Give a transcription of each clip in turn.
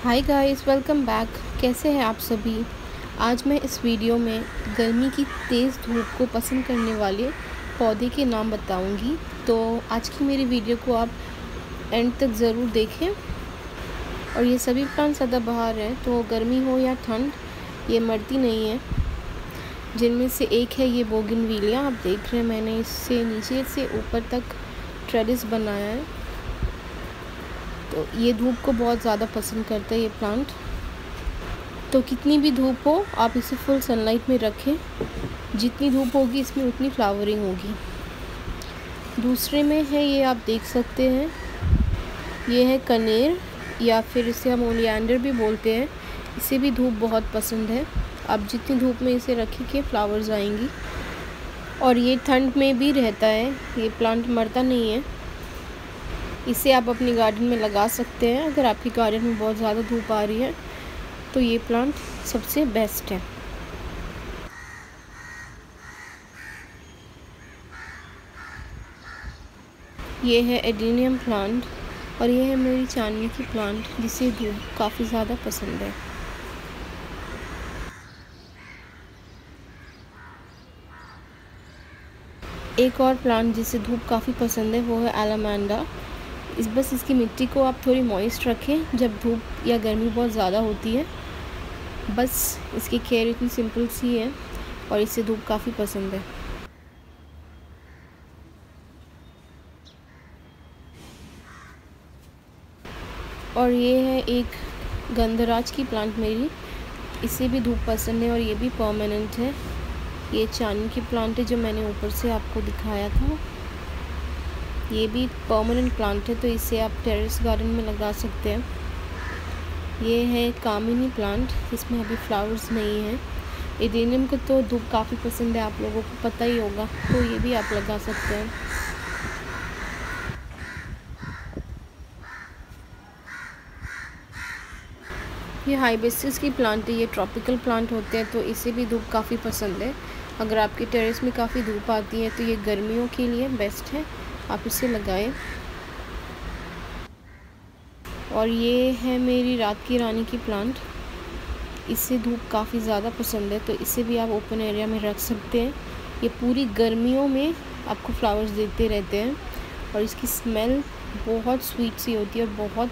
Hi guys welcome back कैसे हैं आप सभी? आज मैं इस वीडियो में गर्मी की तेज़ धूप को पसंद करने वाले पौधे के नाम बताऊँगी। तो आज की मेरी वीडियो को आप एंड तक ज़रूर देखें। और ये सभी प्लांट सदाबहार हैं तो गर्मी हो या ठंड, ये मरती नहीं है। जिनमें से एक है ये बोगिन आप देख रहे हैं मैंने इससे नीचे से ऊपर तक ट्रेडिस बनाया है। तो ये धूप को बहुत ज़्यादा पसंद करता है ये प्लांट तो कितनी भी धूप हो, आप इसे फुल सनलाइट में रखें। जितनी धूप होगी, इसमें उतनी फ्लावरिंग होगी। दूसरे में है ये, आप देख सकते हैं। ये है कनेर, या फिर इसे हम ओलियांडर भी बोलते हैं। इसे भी धूप बहुत पसंद है। आप जितनी धूप में इसे रखेंगे फ्लावर्स आएँगी। और ये ठंड में भी रहता है। ये प्लांट मरता नहीं है। इसे आप अपनी गार्डन में लगा सकते हैं। अगर आपकी गार्डन में बहुत ज़्यादा धूप आ रही है तो ये प्लांट सबसे बेस्ट है। ये है एडिनियम प्लांट और ये है मेरी चांदनी की प्लांट, जिसे धूप काफ़ी ज़्यादा पसंद है। एक और प्लांट जिसे धूप काफ़ी पसंद है, वो है एलामेंडा इस बस इसकी मिट्टी को आप थोड़ी मॉइस्ट रखें, जब धूप या गर्मी बहुत ज़्यादा होती है। बस इसकी केयर इतनी सिंपल सी है और इसे धूप काफ़ी पसंद है। और ये है एक गंधराज की प्लांट मेरी। इसे भी धूप पसंद है और ये भी परमानेंट है। ये चांदी की प्लांट है जो मैंने ऊपर से आपको दिखाया था। ये भी परमानेंट प्लांट है तो इसे आप टेरेस गार्डन में लगा सकते हैं। ये है कामिनी प्लांट इसमें अभी फ्लावर्स नहीं हैं। एडेनियम को तो धूप काफ़ी पसंद है, आप लोगों को पता ही होगा तो ये भी आप लगा सकते हैं। ये हाइबिस्कस की प्लांट है, ये ट्रॉपिकल प्लांट होते हैं तो इसे भी धूप काफ़ी पसंद है। अगर आपके टेरेस में काफ़ी धूप आती है तो ये गर्मियों के लिए बेस्ट है। आप इसे लगाएँ। और ये है मेरी रात की रानी की प्लांट इससे धूप काफ़ी ज़्यादा पसंद है तो इसे भी आप ओपन एरिया में रख सकते हैं। ये पूरी गर्मियों में आपको फ्लावर्स देते रहते हैं और इसकी स्मेल बहुत स्वीट सी होती है और बहुत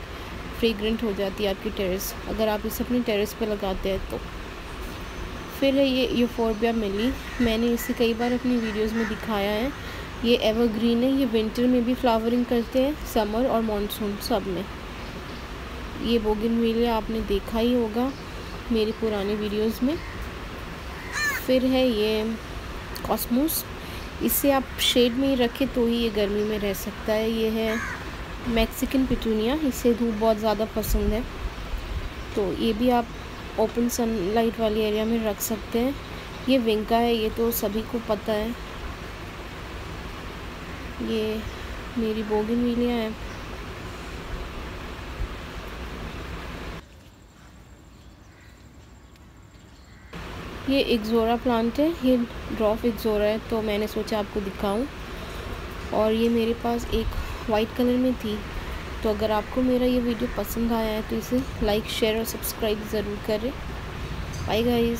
फ्रेगरेंट हो जाती है आपकी टेरेस अगर आप इसे अपनी टेरेस पर लगाते हैं तो। फिर है ये यूफोरबिया मिली मैंने इसे कई बार अपनी वीडियोस में दिखाया है। ये एवरग्रीन है, ये विंटर में भी फ्लावरिंग करते हैं समर और मानसून सब में। ये बोगिन आपने देखा ही होगा मेरी पुराने वीडियोस में। फिर है ये कॉस्मोस इसे आप शेड में ही रखें तो ही ये गर्मी में रह सकता है। ये है मैक्सिकन पिटूनिया इसे धूप बहुत ज़्यादा पसंद है। तो ये भी आप ओपन सनलाइट वाली एरिया में रख सकते हैं। ये विंका है, ये तो सभी को पता है। ये मेरी बोगिन वीलियाँ हैं। ये एक्जोरा प्लांट है, ये ड्रॉफ एक्जोरा है तो मैंने सोचा आपको दिखाऊँ। और ये मेरे पास एक वाइट कलर में थी तो अगर आपको मेरा ये वीडियो पसंद आया है तो इसे लाइक, शेयर और सब्सक्राइब ज़रूर करें। Bye guys.